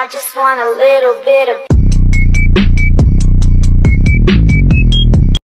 I just want a little bit of